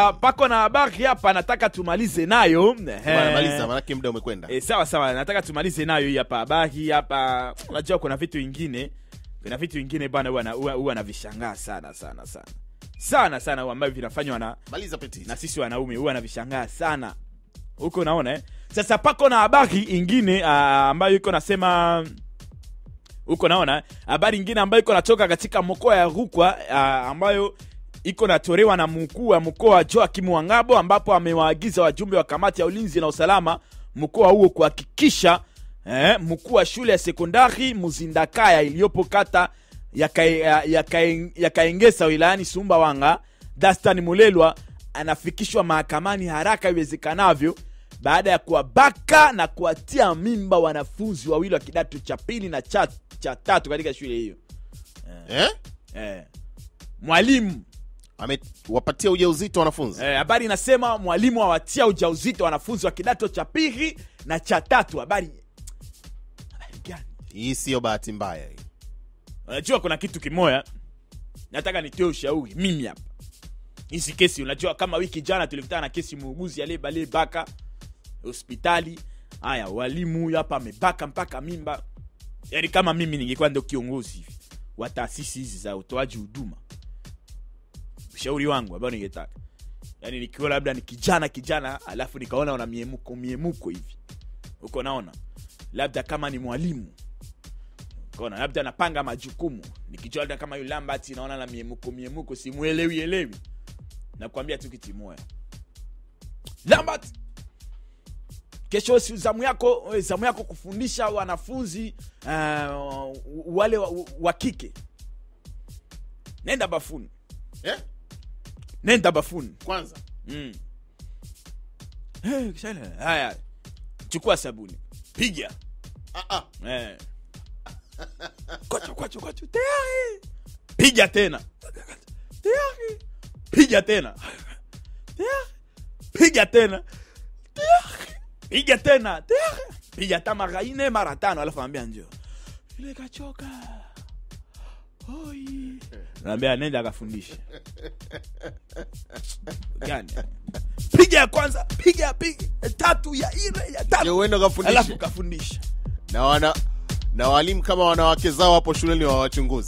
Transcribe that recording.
Ah, pako na habari hapa nataka tumalize nayo. Maliza manake muda umekwenda. E, sawa sawa, nataka tumalize nayo hii hapa. Habari hapa. Unajua kuna vitu vingine, kuna vitu vingine bwana, huwa na- huwa huwa navishangaa sana sana sana. Sana sana, ambavyo vinafanywa na maliza peti na sisi wanaume, huwa navishangaa sana. Huko, unaona eh? Sasa pako na habari ingine ah, ambayo iko nasema huko, naona habari ingine ambayo iko natoka katika mkoa ya Rukwa ah, ambayo iko natolewa na mkuu wa mkoa Joakim Wangabo, ambapo amewaagiza wajumbe wa kamati ya ulinzi na usalama mkoa huo kuhakikisha eh, mkuu wa shule ya sekondari Muzindakaya iliyopo kata ya, ka, ya, ya, ya Kaengesa wilayani Sumbawanga, Dastan Mulelwa anafikishwa mahakamani haraka iwezekanavyo baada ya kuwabaka na kuwatia mimba wanafunzi wawili wa kidato cha pili na cha, cha tatu katika shule hiyo eh? eh. Mwalimu amewapatia ujauzito wanafunzi Eh, e, inasema mwalimu awatia ujauzito wanafunzi wa kidato cha pili na cha tatu. Habari habari hii siyo bahati mbaya Unajua kuna kitu kimoya nataka nitoe ushauri mimi hapa. Hizi kesi unajua, kama wiki jana tulikutana na kesi muuguzi aliyebaka hospitali. Haya, walimu huyo hapa amebaka mpaka mimba. Yani kama mimi ningekuwa ndio kiongozi hivi wa taasisi hizi za utoaji huduma, ushauri wangu ambao ningetaka. Yani nikiwa labda ni kijana kijana, alafu nikaona una miemuko miemuko hivi. Uko, naona labda kama ni mwalimu. Kona labda napanga majukumu. Nikijua labda kama yule Lambert naona na miemuko miemuko simuelewi elewi. Nakwambia tu kitu moja kesho zamu yako zamu yako kufundisha wanafunzi uh, wale wa, wa kike. Nenda bafuni. Eh? Nenda bafuni kwanza mm. hey, haya chukua sabuni piga ah, ah. Eh. Kwacho, kwacho, kwacho. Tayari. Piga tena. Tayari. Piga tena. Tayari. Piga tena. Tayari. Piga tena. Tayari. Piga hata mara ine mara tano alafu anambia ndio. Ile kachoka. Oi. Naambia nenda akafundisha. Gani? Piga ya kwanza, piga ya pili, tatu, ya ile ya tatu. Uende ukafundishe? Alafu kafundisha. na wana na walimu kama wanawake zao hapo shuleni wawachunguzi